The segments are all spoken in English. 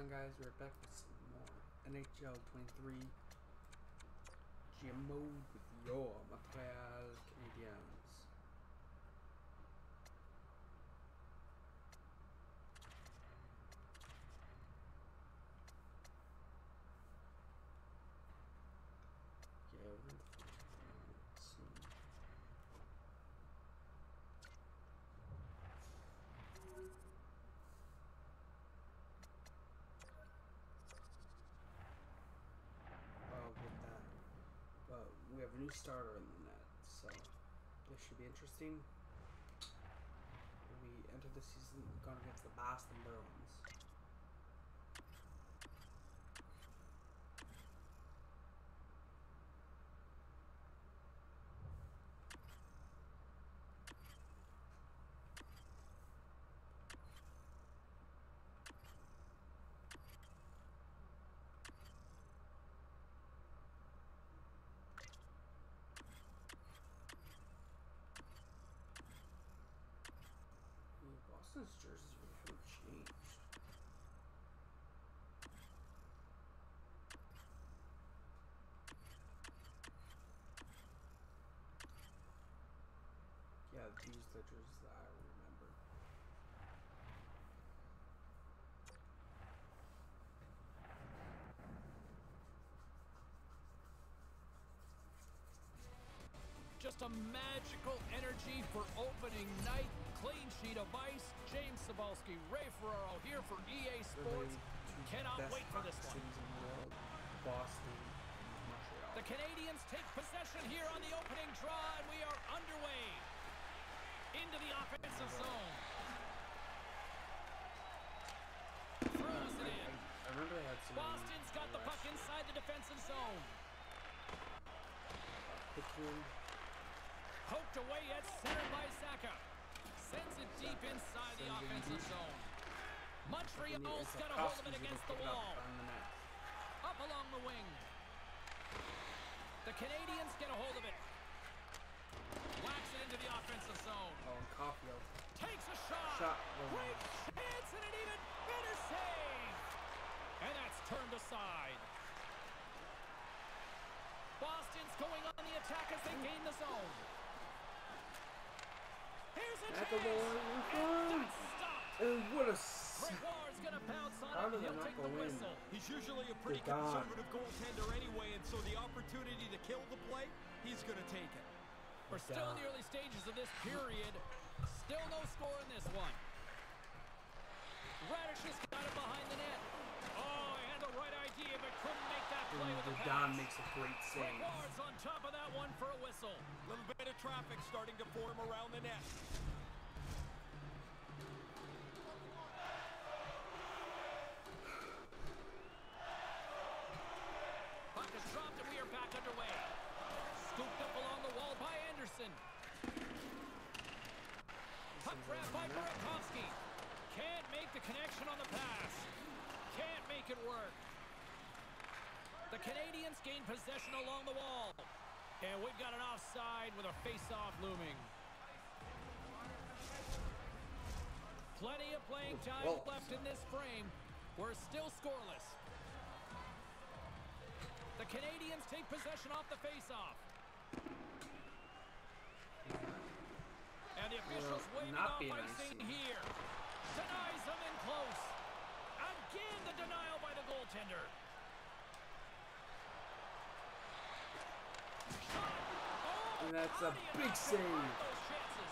on, guys? We're back with some more NHL 23 GM mode with your Montreal Canadiens. Yeah, we're gonna let's see. uh, with that. But we have a new starter in the net, so this should be interesting. We enter the season going against the Boston Bruins. Ooh, Boston's jerseys really changed. Yeah, these jerseys that I remember. Just a magical energy for opening night. Clean sheet of ice. James Cybulski, Ray Ferraro here for EA Sports. Cannot wait for this one. the. Boston Montreal. The Canadiens take possession here on the opening draw, and we are underway into the offensive zone. Throws it in. I remember they had some. Boston's got the puck inside the defensive zone. Poked away at center by Zacha. Sends it deep inside the offensive zone. Montreal's got a hold of it against the pick it up wall. on the net. Up along the wing. The Canadiens get a hold of it. Whacks it into the offensive zone. Oh, and Caufield. Takes a shot. Shot. Oh, Great chance and an even better save. And that's turned aside. Boston's going on the attack as they gain the zone. Here's a At the wall, And fine. that's stopped. And what a. s- Gregoire's gonna pounce How on did it. they He'll not take go the in? whistle. He's usually a pretty They're gone. conservative goaltender anyway, and so the opportunity to kill the play, he's going to take it. We're still in the early stages of this period. Still no score in this one. Radish has got it behind the net. Oh, he had the right idea, but couldn't make that play with the And pass. Don makes a great save. On top of that one for a whistle. A little bit of traffic starting to form around the net. Puck is dropped and we are back underway. Scooped up along the wall by Anderson. Puck grab by Burakovsky. Can't make the connection on the pass. Can't make it work. The Canadiens gain possession along the wall. And we've got an offside with a face-off looming. Plenty of playing time Well left in this frame. We're still scoreless. The Canadiens take possession off the face-off. And the officials Well, waving not off being icing icy. here. Denies them in close. Again, the denial by the goaltender. Shot. Oh, And that's a how do you big save. convert those chances?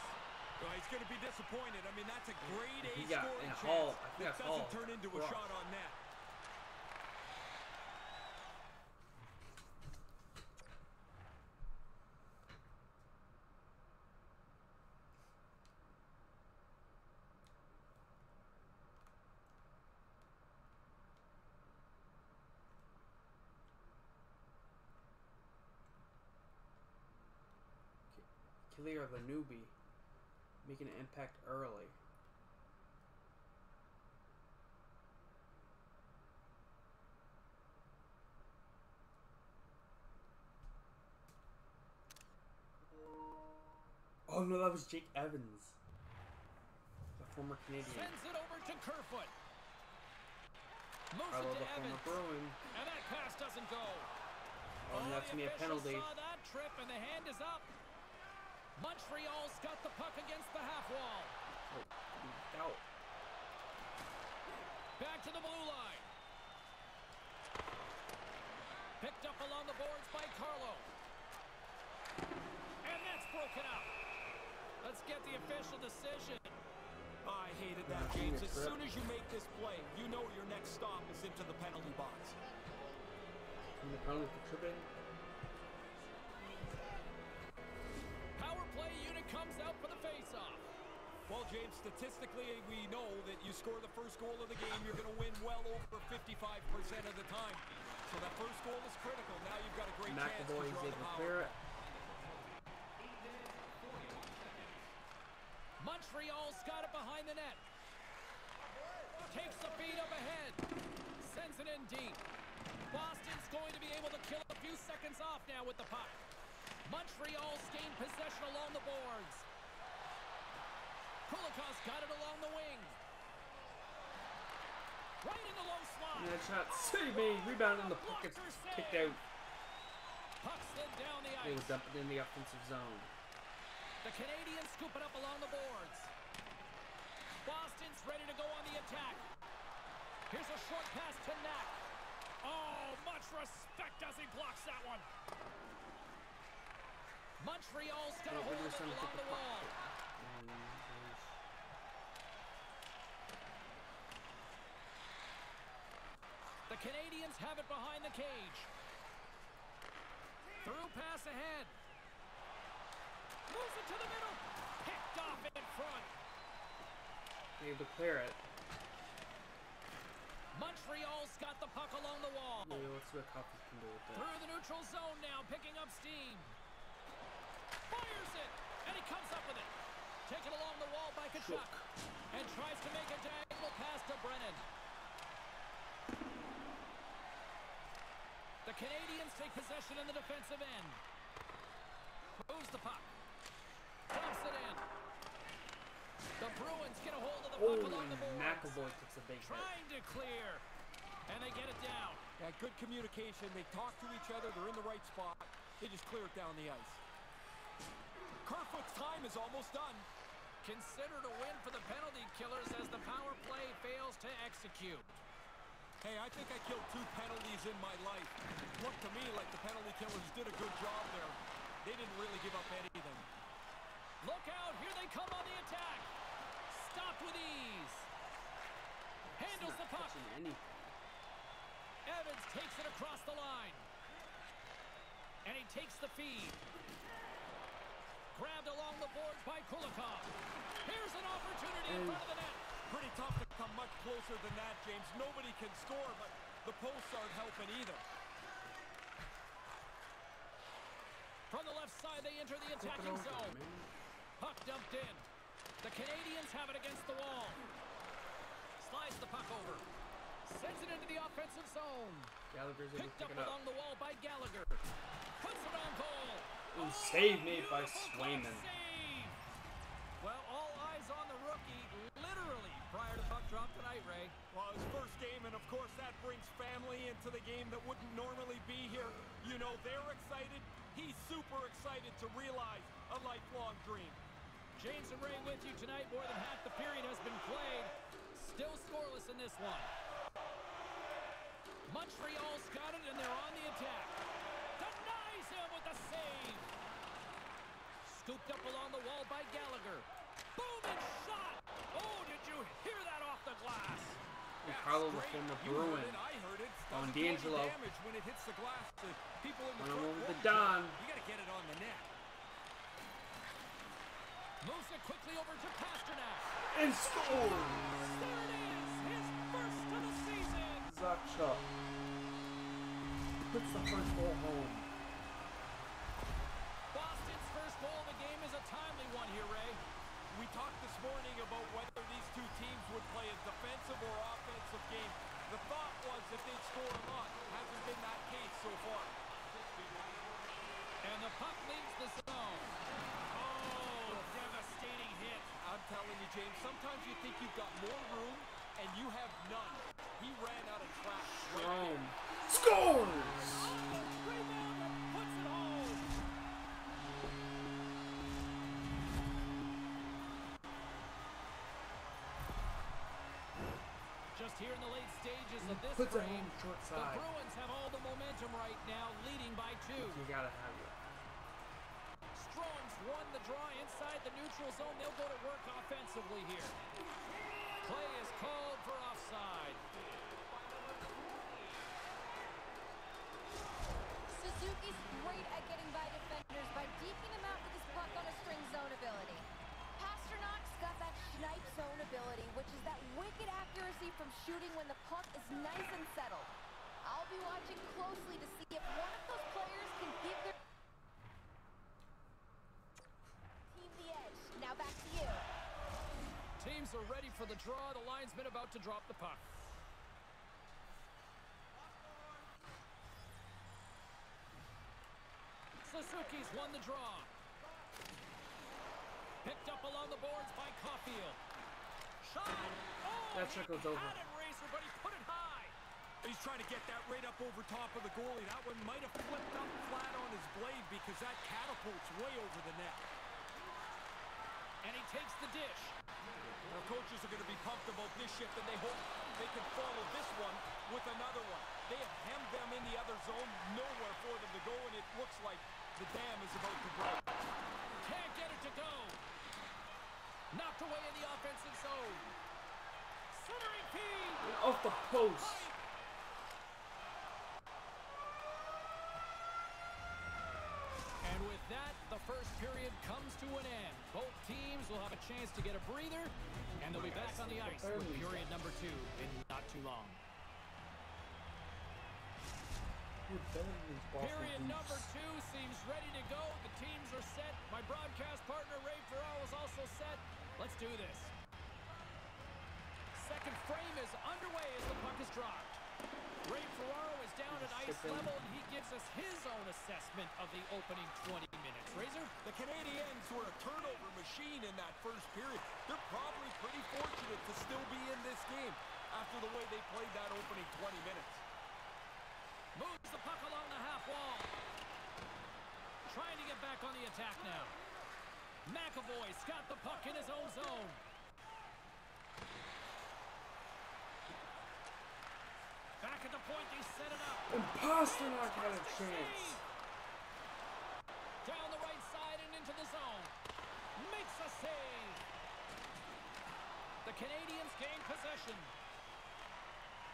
Well, he's going to be disappointed. I mean, that's a grade A He got- scoring and chance. I think that doesn't turn into a shot on net. Clear the newbie. Making an impact early. Oh no, that was Jake Evans. The former Canadian. Sends it over to Kerfoot. It to the Evans. Bruin. And that pass doesn't go. Oh, and that's gonna be a penalty. saw that trip and the hand is up. Montreal's got the puck against the half wall. Oh, out. Back to the blue line. Picked up along the boards by Carlo. And that's broken up. Let's get the official decision. Oh, I hated that, James. As soon as you make this play, you know your next stop is into the penalty box. And the penalty for tripping. Comes out for the faceoff. Well, James, statistically, we know that you score the first goal of the game, you're going to win well over 55% of the time. So that first goal is critical. Now you've got a great chance to McAvoy is draw the power clear it. Montreal's got it behind the net. Takes the feed up ahead. Sends it in deep. Boston's going to be able to kill a few seconds off now with the puck. Montreal's gained possession along the boards. Kulikov's got it along the wing. Right in the low slot. That shot, save me. Rebound and the puck gets kicked out. Puck slid down the It ice. was dumped in the offensive zone. The Canadiens scoop it up along the boards. Boston's ready to go on the attack. Here's a short pass to Knack. Oh, much respect as he blocks that one. Montreal's got a hold of it along the wall. And there's- The Canadiens have it behind the cage. Through pass ahead. Moves it to the middle. Picked off in front. able to clear it. Montreal's got the puck along the wall. Maybe let's see what Coffee can do with that. Through the neutral zone now, picking up steam. Fires it, and he comes up with it. Taken along the wall by Kachuk. And tries to make a diagonal pass to Brennan. The Canadiens take possession in the defensive end. Moves the puck. Dumps it in. The Bruins get a hold of the puck Oh, along and the boards. McAvoy takes a big hit. Trying to clear. And they get it down. Yeah, good communication. They talk to each other. They're in the right spot. They just clear it down the ice. Kerfoot's time is almost done. Considered a win for the penalty killers as the power play fails to execute. Hey, I think I killed two penalties in my life. Looked to me like the penalty killers did a good job there. They didn't really give up anything. Look out, here they come on the attack. Stopped with ease. Handles the puck. Evans takes it across the line. And he takes the feed. Grabbed along the boards by Kulikov. Here's an opportunity in And- front of the net. Pretty tough to come much closer than that, James. Nobody can score, but the posts aren't helping either. From the left side, they enter the attacking zone. Puck dumped in. The Canadiens have it against the wall. Slides the puck over. Sends it into the offensive zone. Gallagher's able Picked up up. along the wall by Gallagher. Puts it on goal. Ooh, save made oh, by beautiful Swayman. glove save. Well, all eyes on the rookie, literally, prior to puck drop tonight, Ray. Well, his first game, and of course that brings family into the game that wouldn't normally be here. You know, they're excited. He's super excited to realize a lifelong dream. James and Ray with you tonight. More than half the period has been played. Still scoreless in this one. Montreal's got it, and they're on the attack. Denies him with the save. Scooped up along the wall by Gallagher. Boom and shot. You hear that off the glass? And Carlo, the Great. former Bruin. I heard it. On Doesn't do any D'Angelo. when it hits the glass. The people in the over the Don. You got to get it on the net. Moves it quickly over to Pastrnak. And scores! There it is, his first of the season. Zach Chuck puts the first goal home. Game. The thought was that they'd score a lot. Hasn't been that case so far. And the puck leaves the zone. Oh, devastating hit. I'm telling you, James, sometimes you think you've got more room and you have none. He ran out of track Scores! Here in the late stages of this Puts frame, home short the. Bruins have all the momentum right now, leading by two. You gotta have it. Strong's won the draw inside the neutral zone. They'll go to work offensively here. Play is called for offside. Suzuki's great at getting by defenders by deking which is that wicked accuracy from shooting when the puck is nice and settled. I'll be watching closely to see if one of those players can give their team the edge. Now back to you. Teams are ready for the draw. The linesman about to drop the puck. Suzuki's won the draw. Picked up along the boards by Caufield. Shot! Oh, That trickles over. had it, Razor, but he put it high. He's trying to get that right up over top of the goalie. That one might have flipped up flat on his blade because that catapults way over the net. And he takes the dish. Our coaches are going to be pumped about this shift, and they hope they can follow this one with another one. They have hemmed them in the other zone, nowhere for them to go, and it looks like the dam is about to break. Can't get it to go. Knocked away in the offensive zone. Centering feed. Off the post. And with that, the first period comes to an end. Both teams will have a chance to get a breather, and they'll be back on the ice with period number two in not too long. Period number two seems ready to go. The teams are set. My broadcast partner, Ray Ferraro, is also set. Let's do this. Second frame is underway as the puck is dropped. Ray Ferraro is down at ice level, and he gives us his own assessment of the opening 20 minutes. Razor? The Canadiens were a turnover machine in that first period. They're probably pretty fortunate to still be in this game after the way they played that opening 20 minutes. Moves the puck along the half wall. Trying to get back on the attack now. McAvoy's got the puck in his own zone. Back at the point, they set it up. And Pastrnak had a chance. Down the right side and into the zone. Makes a save. The Canadiens gain possession.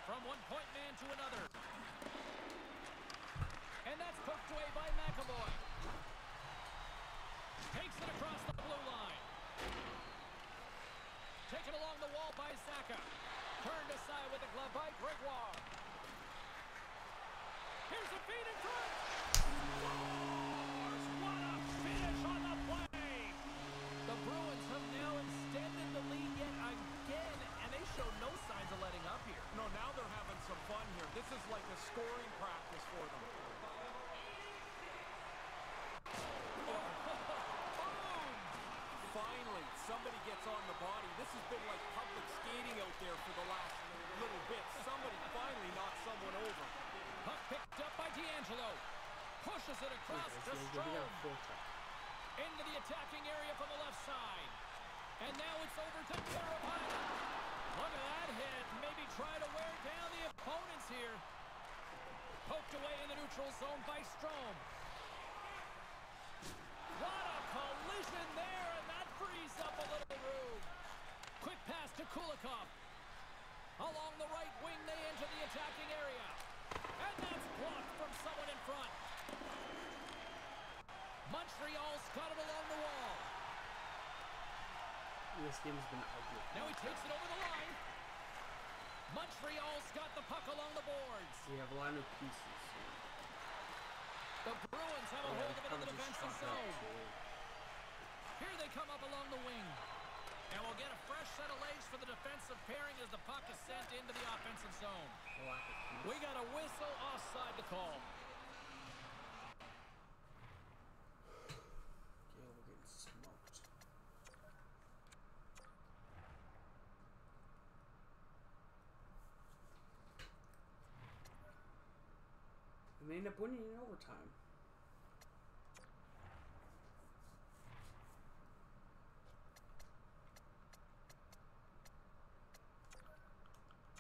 From one point man to another. And that's poked away by McAvoy. Takes it across the blue line. Taken along the wall by Zacha. Turned aside with the glove by Gregoire. Here's a feed in front. Across to check. Into the attacking area from the left side. And now it's over to Carolina. Look at that hit. Maybe try to wear down the opponents here. Poked away in the neutral zone by Strom. What a collision there, and that frees up a little room. Quick pass to Kulikov. Along the right wing, they enter the attacking area. And that's blocked from someone in front. Montreal's got it along the wall. This game's been ugly. Now he takes it over the line. Montreal's got the puck along the boards. We have a line of pieces. The Bruins have a hold of it in the defensive zone. Here they come up along the wing. And we'll get a fresh set of legs for the defensive pairing as the puck is sent into the offensive zone. A lack of pieces. We got a whistle offside to call. Yeah, we're getting smoked. And they end up winning in overtime.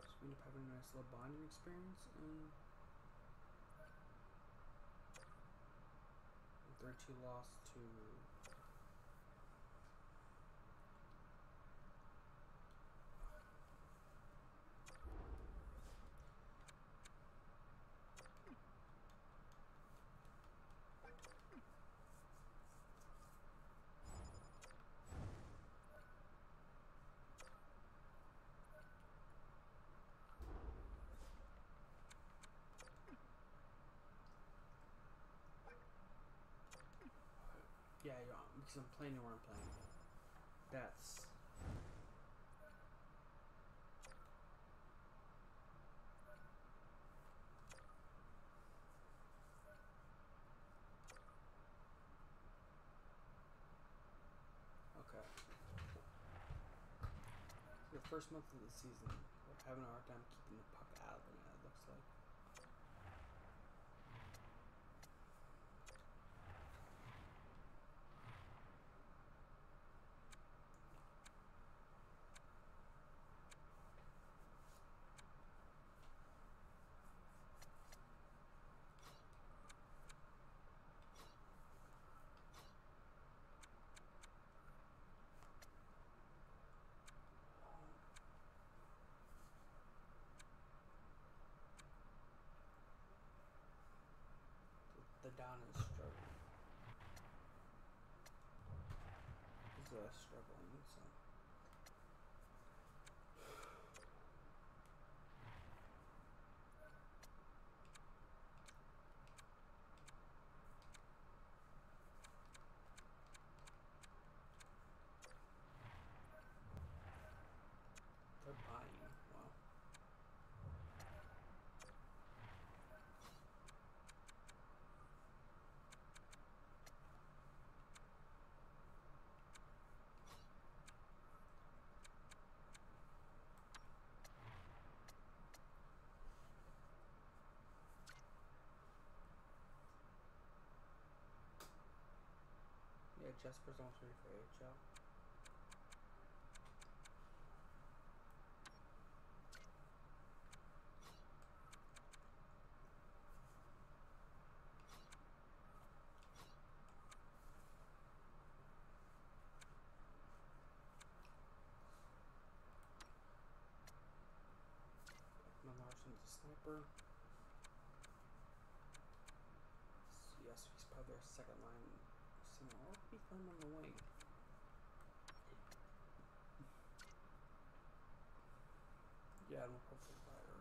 So we end up having a nice little bonding experience and 3-2 loss to Yeah, because I'm playing where I'm playing. That's okay. The first month of the season, we're having a hard time keeping the net. It looks like. the Don is struggling. He's uh, struggling, so. They're buying. Wow. Yeah, Jesper's almost ready for HL. Sniper. So yes, he's probably their second line Or be fun on the wing. Yeah, no perfect fire.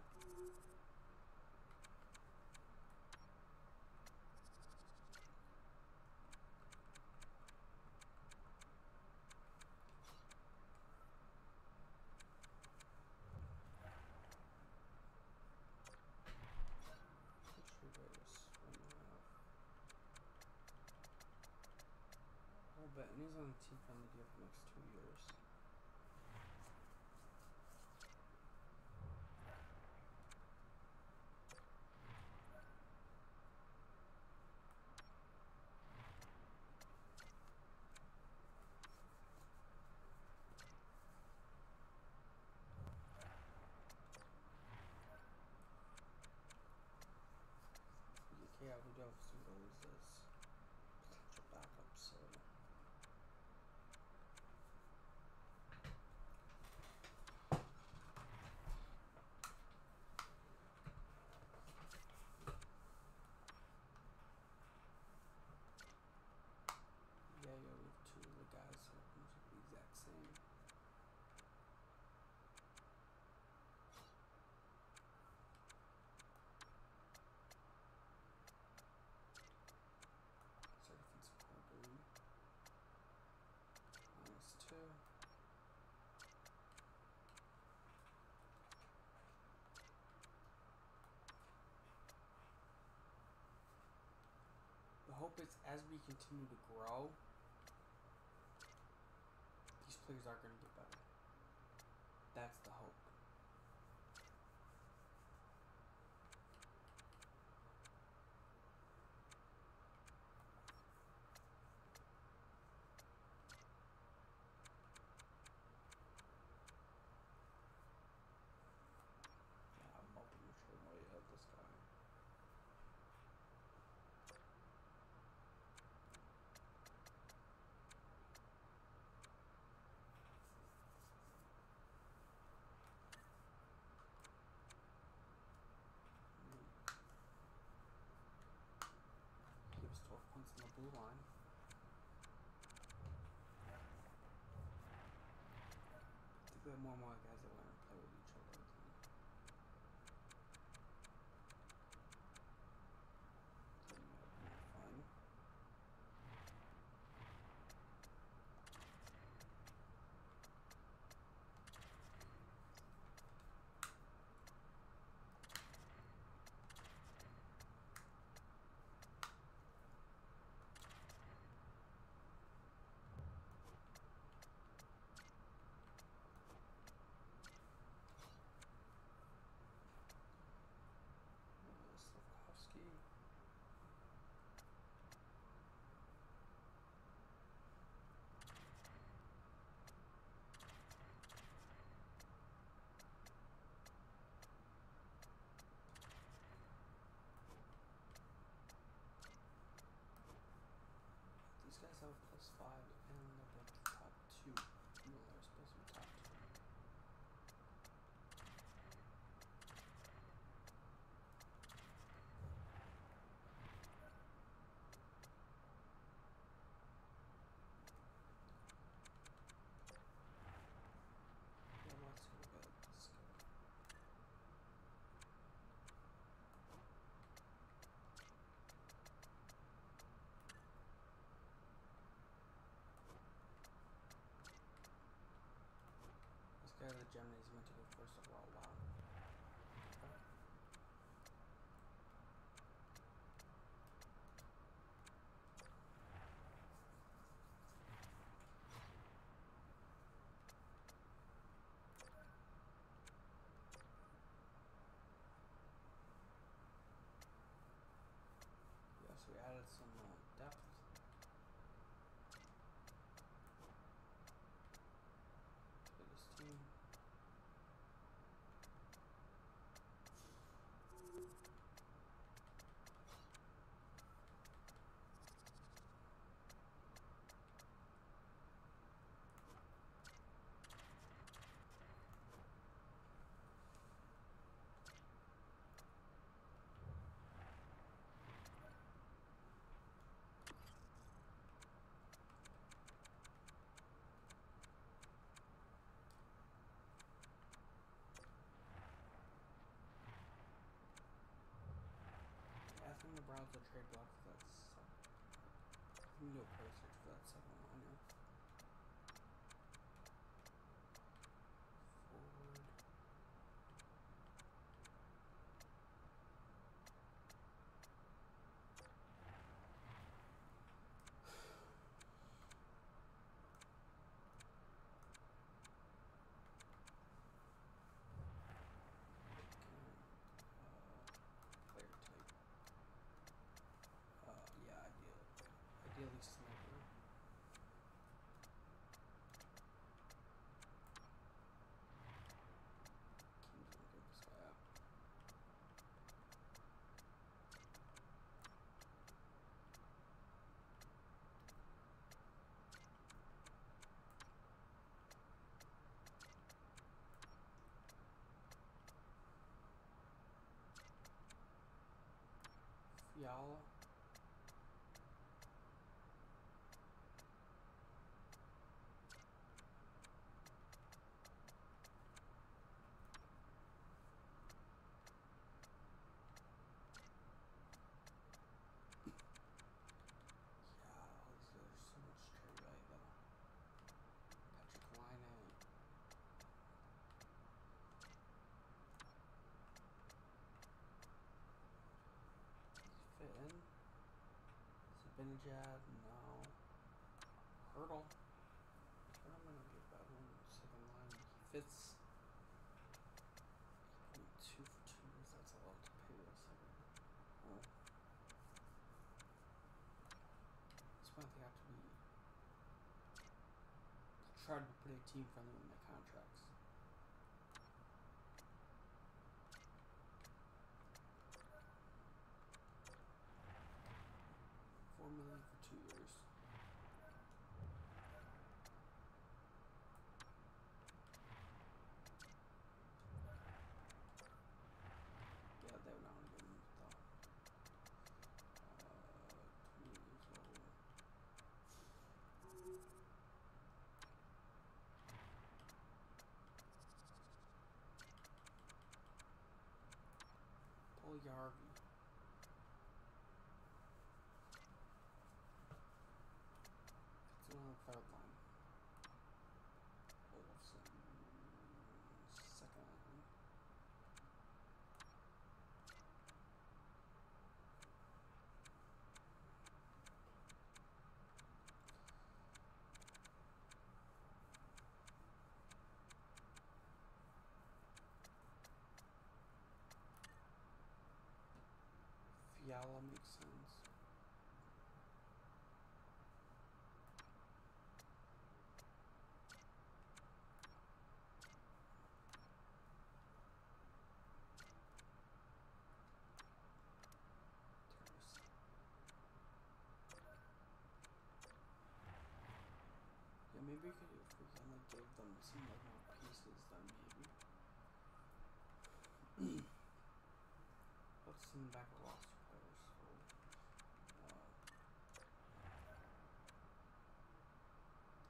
Which Raiders right now? I'll bet, and he's on a team friendly deal for the next two years. Yeah, we do have some goalies as potential backups, so. Yeah, yeah, we have two of the guys who are the exact same. It's our defensive core boom. Minus two. The hope it's as we continue to grow, these players are going to get better. That's the hope. I think we have more and more guys that want to play with each other. Than than more, more fun. Uh, Slavkovsky. Have plus five and they're both top two. Even though they're supposed to be top two. Yeah, let's go get this guy. This guy, the Gemini, is meant to go first of Wow. Okay. Yes, we added some uh, depth. to this team. Yeah, I think the Browns will trade block for that. Sub. Uh, 有 Zibanejad, no. Hurdle. I'm gonna give that one second line. Two for twos. That's a lot to pay a second. Oh. This might have to be. Try to be pretty team friendly with my contracts. Four million for two years. Yeah, they were not gonna give him though. Uh, twenty years old. Yarvi. It's on the third line. Olafson. Second line. Fiala makes sense. Yeah, maybe we could if we can like give them some like more pieces then maybe. Let's send back a roster players. So, uh,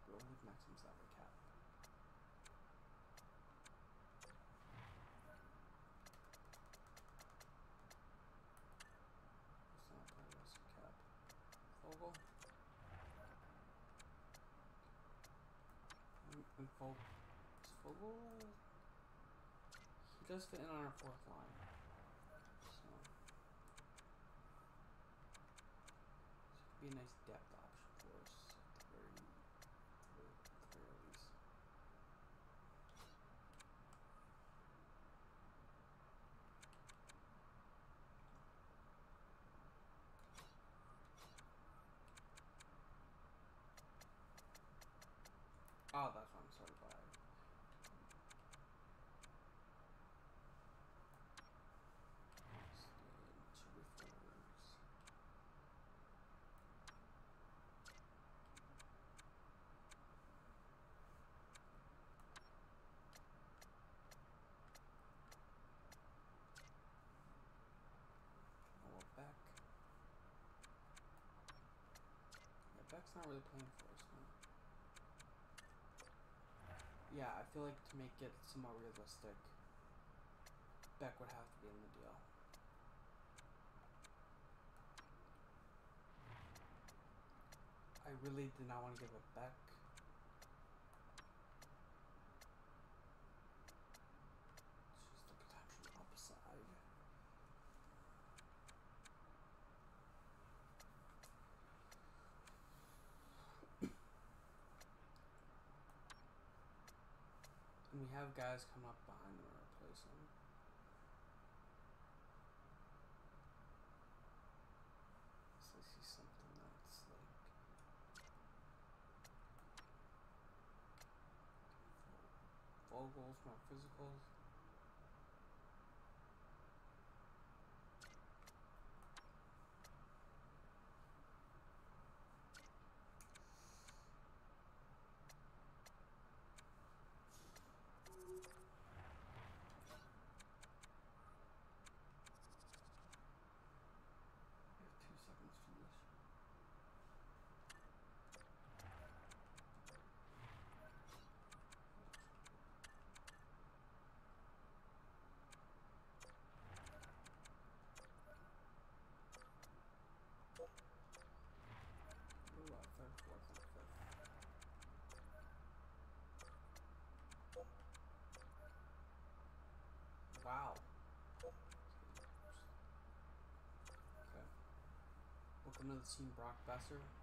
we'll leave Maxim salary cap. Let's not play roster cap. Fogel. And Fogel. He does fit in on our fourth line. So. This could be a nice depth option for us at the very, very least. Oh, that's what I'm sorry by. Two reforms. Noah Beck. Beck's not really playing for us. Yeah, I feel like to make it somewhat realistic, Beck would have to be in the deal. I really did not want to give it Beck. It's just the potential upside. And we have guys come up behind him and replace them. So I see something that's like Vogel's more physical. We have two seconds for this. Ooh, uh, third, fourth, and fifth. Wow. Okay. The team, Brock Boeser.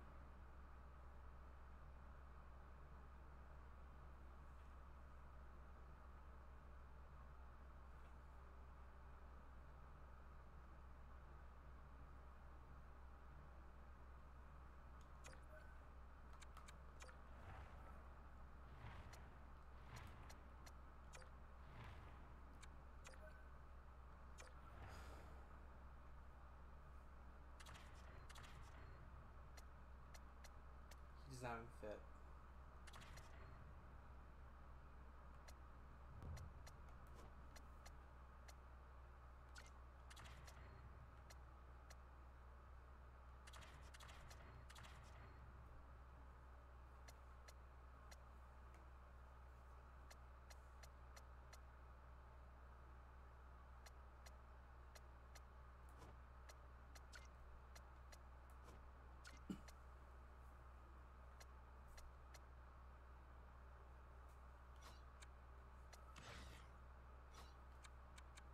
Not fit.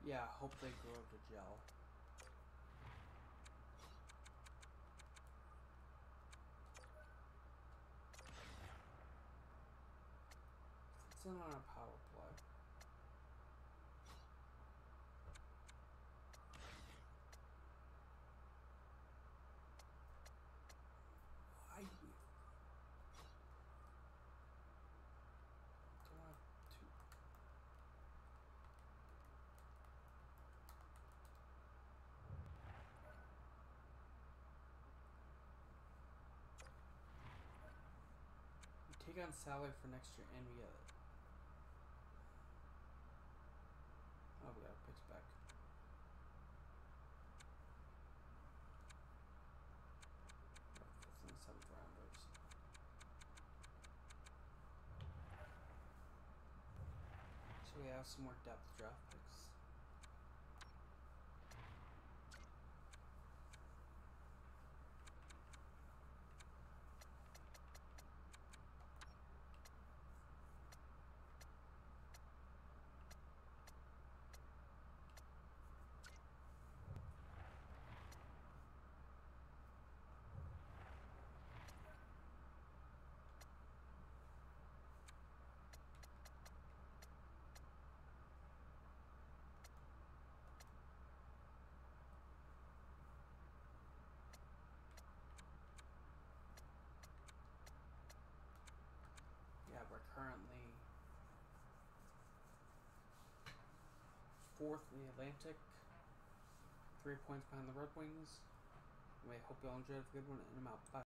Yeah, hope they grow to gel. It's on a power play. Why? Don't have two. We on Sally for next year and we get it. Oh, we got a pitch back. Our fifth and seventh rounders. So we have some more depth draft picks. Yeah, we're currently fourth in the Atlantic, three points behind the Red Wings. We hope you all enjoyed a good one, and I'm out. Bye.